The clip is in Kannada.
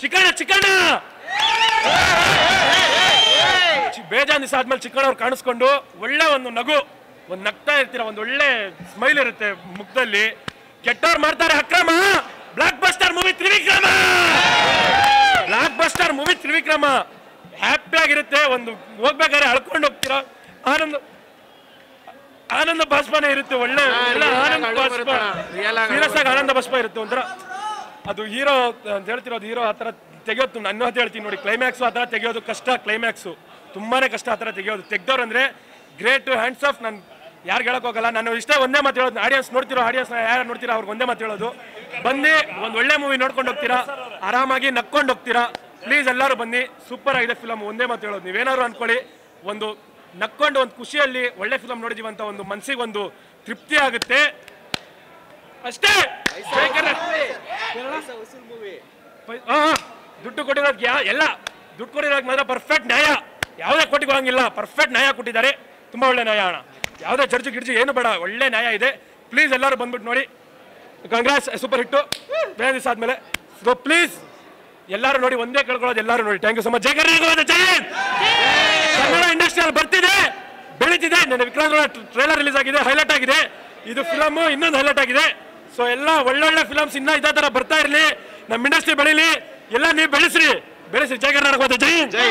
ಚಿಕ್ಕಣ್ಣ ಚಿಕ್ಕಣ್ಣ! ಬೇಜಾನ್ ದಿವಸ ಆದ್ಮೇಲೆ ಚಿಕ್ಕಣ್ಣವ್ರು ಕಾಣಿಸ್ಕೊಂಡು ಒಳ್ಳೆ ಒಂದು ನಗು ಒಂದು ನಗ್ತಾ ಇರ್ತೀರ ಒಂದು ಒಳ್ಳೆ ಸ್ಮೈಲ್ ಇರುತ್ತೆ ಮುಖದಲ್ಲಿ ಕೆಟ್ಟವ್ರು ಮಾಡ್ತಾರೆ ಅಕ್ರಮ! Blockbuster movie Trivikrama! Blockbuster movie Trivikrama! Happy ಆಗಿರುತ್ತೆ ಒಂದು ಹೋಗ್ಬೇಕಾದ್ರೆ ಅಳ್ಕೊಂಡು ಹೋಗ್ತೀರಾ. ಆನಂದ ಆನಂದ ಬಾಷ್ಪನೇ ಇರುತ್ತೆ ಒಳ್ಳೆ ಆನಂದ ಬಾಷ್ಪ. ಆನಂದ ಬಾಷ್ಪ ಇರುತ್ತೆ ಒಂಥರ. ಅದು ಹೀರೋ ಅಂತ ಹೇಳ್ತಿರೋದು ಹೀರೋ ಆ ಥರ ತೆಗೆಯೋದು ನಾನು ಅಂತ ಹೇಳ್ತೀನಿ ನೋಡಿ ಕ್ಲೈಮ್ಯಾಕ್ಸು ಆ ಥರ ತೆಗೆಯೋದು ಕಷ್ಟ ಕ್ಲೈಮ್ಯಾಕ್ಸು ತುಂಬಾ ಕಷ್ಟ ಆ ಥರ ತೆಗೆಯೋದು. ತೆಗ್ದವ್ರು ಅಂದರೆ ಗ್ರೇಟ್ ಹ್ಯಾಂಡ್ಸ್ ಆಫ್ ನಾನು ಯಾರು ಹೇಳಕ್ ಹೋಗಲ್ಲ. ನಾನು ಇಷ್ಟೇ ಒಂದೇ ಮಾತು ಹೇಳೋದು ಆಡಿಯನ್ಸ್ ನೋಡ್ತಿರೋ ಆಡಿಯನ್ಸ್ ಯಾರು ನೋಡ್ತೀರಾ ಅವ್ರಿಗೆ ಒಂದೇ ಮಾತು ಹೇಳೋದು. ಬನ್ನಿ ಒಂದು ಒಳ್ಳೆ ಮೂವಿ ನೋಡ್ಕೊಂಡು ಹೋಗ್ತೀರಾ ಆರಾಮಾಗಿ ನಕ್ಕೊಂಡು ಹೋಗ್ತೀರಾ. ಪ್ಲೀಸ್ ಎಲ್ಲರೂ ಬನ್ನಿ. ಸೂಪರ್ ಆಗಿದೆ ಫಿಲಮ್ ಒಂದೇ ಮಾತು ಹೇಳೋದು. ನೀವೇನಾದ್ರು ಅನ್ಕೊಳ್ಳಿ ಒಂದು ನಕ್ಕೊಂಡು ಒಂದು ಖುಷಿಯಲ್ಲಿ ಒಳ್ಳೆ ಫಿಲಮ್ ನೋಡಿದೀವಿ ಅಂತ ಒಂದು ಮನಸ್ಸಿಗೆ ಒಂದು ತೃಪ್ತಿ ಆಗುತ್ತೆ. ಅಷ್ಟೇ! ದುಡ್ಡು ಕೊಟ್ಟಿರೋದು ಯಾ ಎಲ್ಲ. ದುಡ್ಡು ಕೊಟ್ಟಿರೋದಕ್ಕೆ ಮಾತ್ರ ಪರ್ಫೆಕ್ಟ್ ನ್ಯಾಯ. ಯಾವುದೇ ಕೊಟ್ಟಿಗೋಂಗಿಲ್ಲ ಪರ್ಫೆಕ್ಟ್ ನ್ಯಾಯ ಕೊಟ್ಟಿದ್ದಾರೆ. ತುಂಬಾ ಒಳ್ಳೆ ನ್ಯಾಯ, ಅಣ್ಣ. ಯಾವುದೇ ಜಡ್ಜು ಗಿಡ್ಜು ಏನು ಬೇಡ. ಒಳ್ಳೆ ನ್ಯಾಯ ಇದೆ. ಪ್ಲೀಸ್ ಎಲ್ಲರೂ ಬಂದ್ಬಿಟ್ಟು ನೋಡಿ. ಕಾಂಗ್ರೆಸ್ ಸೂಪರ್ ಹಿಟ್ಟು ಬೇರೆ ದಿವಸ ಆದ್ಮೇಲೆ. ಸೊ ಪ್ಲೀಸ್ ಎಲ್ಲರೂ ನೋಡಿ, ಒಂದೇ ಕೇಳ್ಕೊಳ್ಳೋದು ಎಲ್ಲರೂ ನೋಡಿ. Thank you so much Jaya Karnataka ಇಂಡಸ್ಟ್ರಿಯಲ್ಲಿ ಬರ್ತಿದೆ. ಬೆಳೀತಿದೆ. ನನ್ನ ವಿಕ್ರಾಂತ್ ಟ್ರೇಲರ್ ರಿಲೀಸ್ ಆಗಿದೆ. ಹೈಲೈಟ್ ಆಗಿದೆ. ಇದು ಫಿಲಮ್ ಇನ್ನೊಂದು ಹೈಲೈಟ್ ಆಗಿದೆ. ಸೊ ಎಲ್ಲ ಒಳ್ಳೊಳ್ಳೆ ಫಿಲಮ್ಸ್ ಇನ್ನೂ ಇದೇ ತರ ಬರ್ತಾ ಇರಲಿ. ನಮ್ಮ ಇಂಡಸ್ಟ್ರಿ ಬೆಳೀಲಿ. ಎಲ್ಲ ನೀವು ಬೆಳೆಸ್ರಿ. ಬೆಳೆಸ್ರಿ. ಜೈ ಕರ್ನಾಟಕ ಮತ್ತೆ ಜೈ ಜೈ